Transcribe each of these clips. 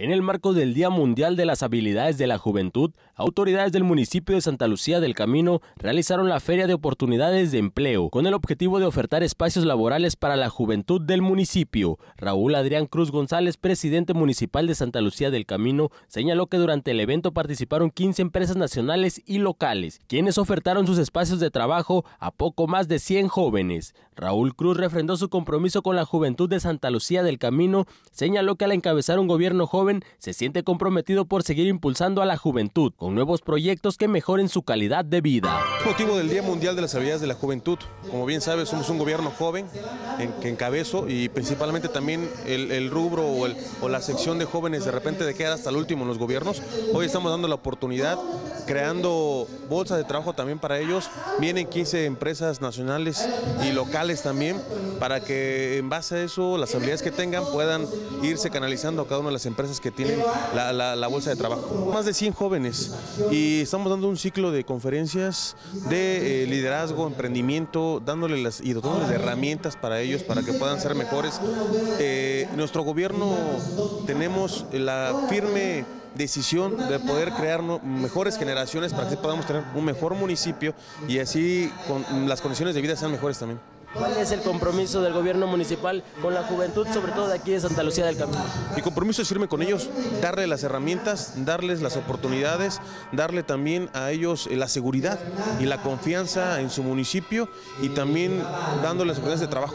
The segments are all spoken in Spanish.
En el marco del Día Mundial de las Habilidades de la Juventud, autoridades del municipio de Santa Lucía del Camino realizaron la Feria de Oportunidades de Empleo con el objetivo de ofertar espacios laborales para la juventud del municipio. Raúl Adrián Cruz González, presidente municipal de Santa Lucía del Camino, señaló que durante el evento participaron 15 empresas nacionales y locales, quienes ofertaron sus espacios de trabajo a poco más de 100 jóvenes. Raúl Cruz refrendó su compromiso con la juventud de Santa Lucía del Camino, señaló que al encabezar un gobierno joven se siente comprometido por seguir impulsando a la juventud con nuevos proyectos que mejoren su calidad de vida. Motivo del Día Mundial de las Habilidades de la Juventud. Como bien sabes, somos un gobierno joven en, que encabezo y principalmente también el, rubro o, la sección de jóvenes de repente de quedar hasta el último en los gobiernos. Hoy estamos dando la oportunidad, creando bolsas de trabajo también para ellos. Vienen 15 empresas nacionales y locales también para que en base a eso las habilidades que tengan puedan irse canalizando a cada una de las empresas que tienen la, bolsa de trabajo. Más de 100 jóvenes y estamos dando un ciclo de conferencias de eh, liderazgo, emprendimiento, dándoles las, y dotándoles de herramientas para ellos para que puedan ser mejores. Eh, nuestro gobierno tenemos la firme decisión de poder crear mejores generaciones para que podamos tener un mejor municipio y así con, las condiciones de vida sean mejores también. ¿Cuál es el compromiso del gobierno municipal con la juventud, sobre todo de aquí de Santa Lucía del Camino? Mi compromiso es firme con ellos, darle las herramientas, darles las oportunidades, darle también a ellos la seguridad y la confianza en su municipio y también dándoles oportunidades de trabajo.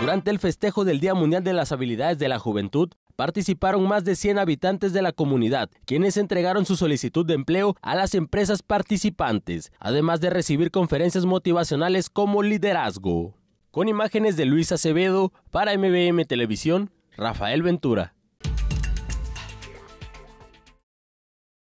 Durante el festejo del Día Mundial de las Habilidades de la Juventud, participaron más de 100 habitantes de la comunidad, quienes entregaron su solicitud de empleo a las empresas participantes, además de recibir conferencias motivacionales como liderazgo. Con imágenes de Luis Acevedo, para MBM Televisión, Rafael Ventura.